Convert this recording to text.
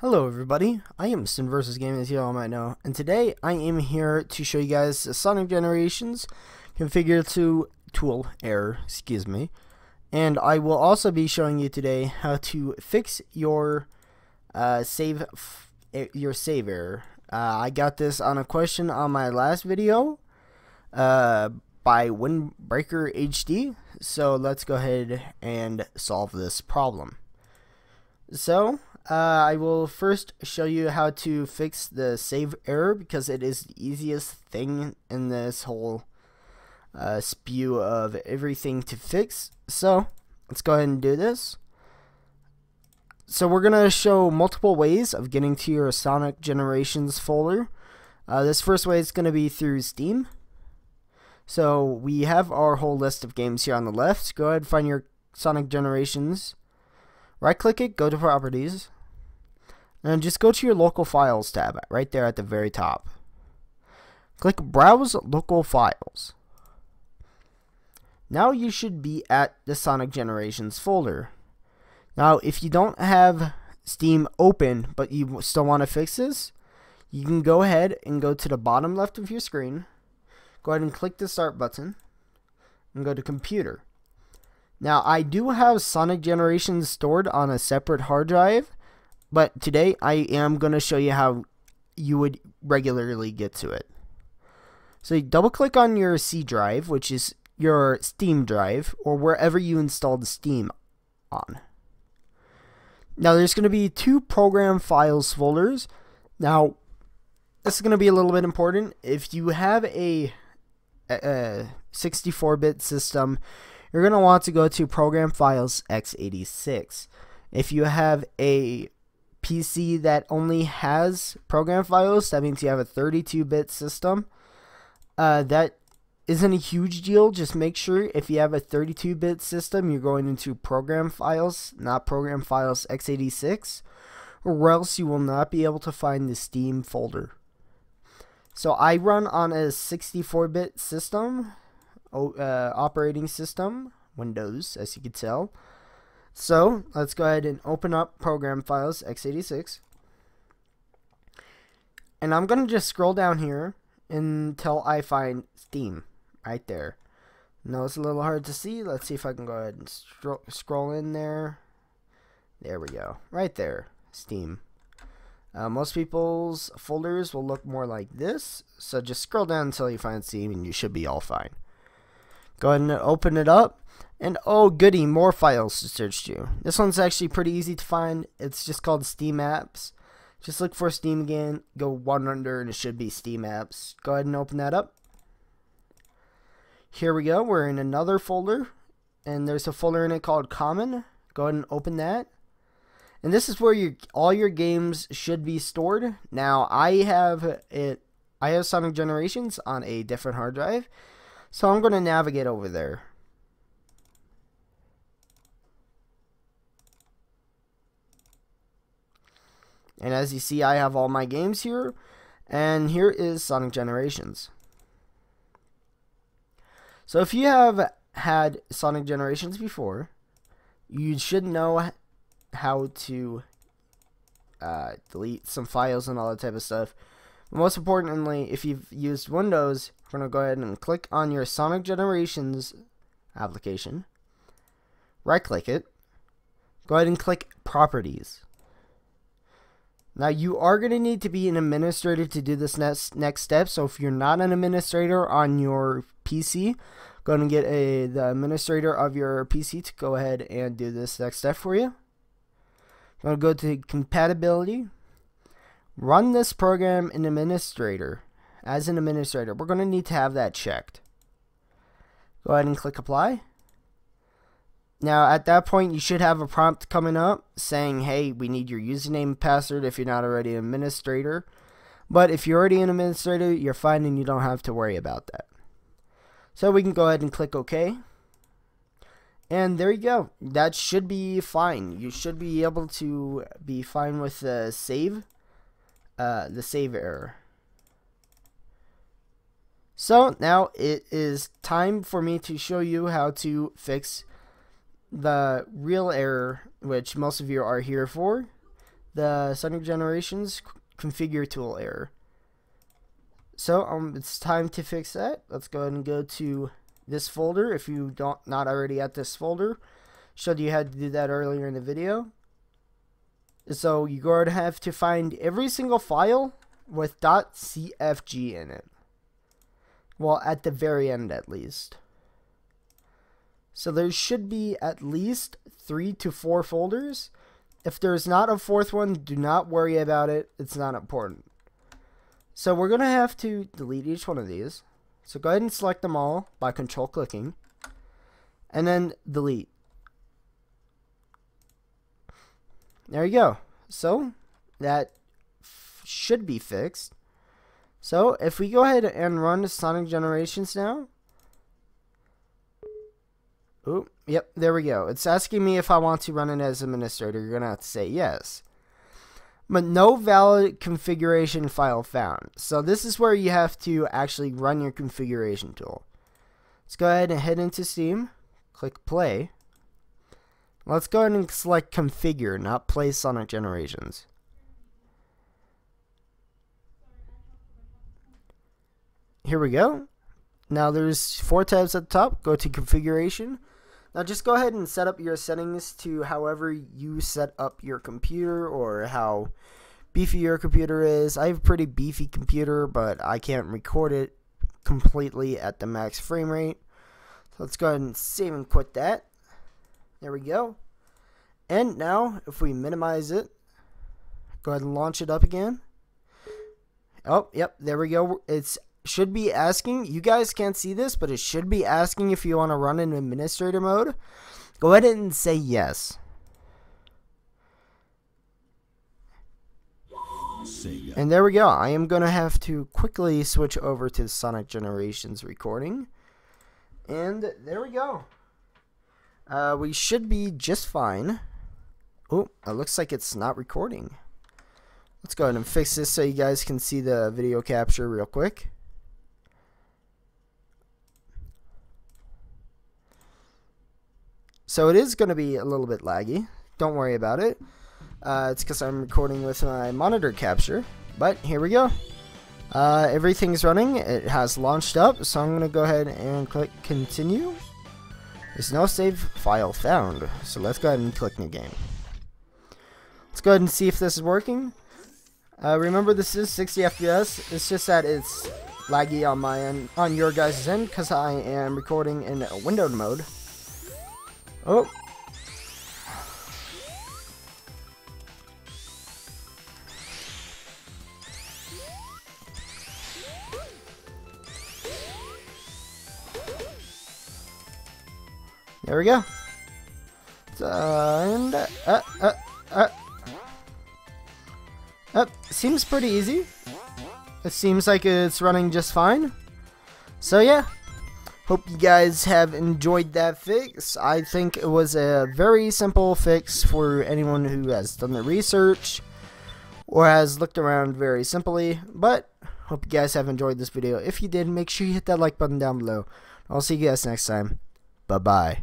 Hello everybody, I am Sin vs. Gaming as you all might know, and today I am here to show you guys the Sonic Generations configure to tool error, excuse me, and I will also be showing you today how to fix your uh, save eh, your save error. Uh, I got this on a question on my last video uh, by Windbreaker HD, so let's go ahead and solve this problem. So, uh, I will first show you how to fix the save error because it is the easiest thing in this whole uh, spew of everything to fix. So let's go ahead and do this. So we're going to show multiple ways of getting to your Sonic Generations folder. Uh, this first way is going to be through Steam. So we have our whole list of games here on the left. Go ahead and find your Sonic Generations. Right click it, go to Properties, and just go to your local files tab right there at the very top. Click Browse Local Files. Now you should be at the Sonic Generations folder. Now if you don't have Steam open but you still want to fix this, you can go ahead and go to the bottom left of your screen. Go ahead and click the Start button and go to Computer. Now I do have Sonic Generations stored on a separate hard drive but today I am going to show you how you would regularly get to it. So you double click on your C drive, which is your Steam drive, or wherever you installed Steam on. Now there's going to be two program files folders. Now this is going to be a little bit important. If you have a 64-bit system, you're going to want to go to Program Files x86. If you have a PC that only has program files, that means you have a 32-bit system. Uh, that isn't a huge deal. Just make sure if you have a 32-bit system, you're going into program files, not program files x86, or else you will not be able to find the Steam folder. So I run on a 64-bit system, uh, operating system, Windows, as you can tell. So let's go ahead and open up program files x86. And I'm going to just scroll down here until I find Steam right there. No, it's a little hard to see. Let's see if I can go ahead and scroll in there. There we go. Right there. Steam. Uh, most people's folders will look more like this. So just scroll down until you find Steam and you should be all fine. Go ahead and open it up. And oh goody, more files to search to. This one's actually pretty easy to find. It's just called Steam Apps. Just look for Steam again, go one under, and it should be Steam Apps. Go ahead and open that up. Here we go, we're in another folder, and there's a folder in it called Common. Go ahead and open that. And this is where your all your games should be stored. Now I have it I have Sonic Generations on a different hard drive. So I'm going to navigate over there. And as you see, I have all my games here. And here is Sonic Generations. So if you have had Sonic Generations before, you should know how to uh, delete some files and all that type of stuff. Most importantly, if you've used Windows, we're going to go ahead and click on your Sonic Generations application. Right click it. Go ahead and click Properties. Now you are going to need to be an administrator to do this next next step. So if you're not an administrator on your PC, go and get a the administrator of your PC to go ahead and do this next step for you. I'm going to go to compatibility. Run this program in administrator. As an administrator, we're going to need to have that checked. Go ahead and click apply. Now, at that point, you should have a prompt coming up saying, hey, we need your username and password if you're not already an administrator. But if you're already an administrator, you're fine and you don't have to worry about that. So we can go ahead and click OK. And there you go. That should be fine. You should be able to be fine with the save, uh, the save error. So now it is time for me to show you how to fix the real error, which most of you are here for, the Sonic Generations configure tool error. So um, it's time to fix that. Let's go ahead and go to this folder if you don't not already at this folder. Showed you how to do that earlier in the video. So you're going to have to find every single file with .cfg in it. Well, at the very end at least. So there should be at least three to four folders. If there's not a fourth one, do not worry about it. It's not important. So we're going to have to delete each one of these. So go ahead and select them all by control clicking. And then delete. There you go. So that should be fixed. So if we go ahead and run Sonic Generations now. Oh, yep, there we go. It's asking me if I want to run it as administrator. You're going to have to say yes. But no valid configuration file found. So this is where you have to actually run your configuration tool. Let's go ahead and head into Steam. Click play. Let's go ahead and select configure, not play Sonic Generations. Here we go. Now there's four tabs at the top. Go to configuration. Now just go ahead and set up your settings to however you set up your computer or how beefy your computer is. I have a pretty beefy computer, but I can't record it completely at the max frame rate. So let's go ahead and save and quit that. There we go. And now, if we minimize it, go ahead and launch it up again. Oh, yep, there we go. It's should be asking, you guys can't see this, but it should be asking if you want to run in administrator mode. Go ahead and say yes. And there we go. I am going to have to quickly switch over to Sonic Generations recording. And there we go. Uh, we should be just fine. Oh, it looks like it's not recording. Let's go ahead and fix this so you guys can see the video capture real quick. So it is going to be a little bit laggy. Don't worry about it. Uh, it's because I'm recording with my monitor capture. But here we go. Uh, everything's running. It has launched up. So I'm going to go ahead and click continue. There's no save file found. So let's go ahead and click new game. Let's go ahead and see if this is working. Uh, remember this is 60 FPS. It's just that it's laggy on my end, on your guys' end, because I am recording in windowed mode. Oh. There we go. And uh, uh, uh, uh. Uh, seems pretty easy. It seems like it's running just fine. So yeah, Hope you guys have enjoyed that fix. I think it was a very simple fix for anyone who has done the research or has looked around very simply. But hope you guys have enjoyed this video. If you did, make sure you hit that like button down below. I'll see you guys next time. Bye-bye.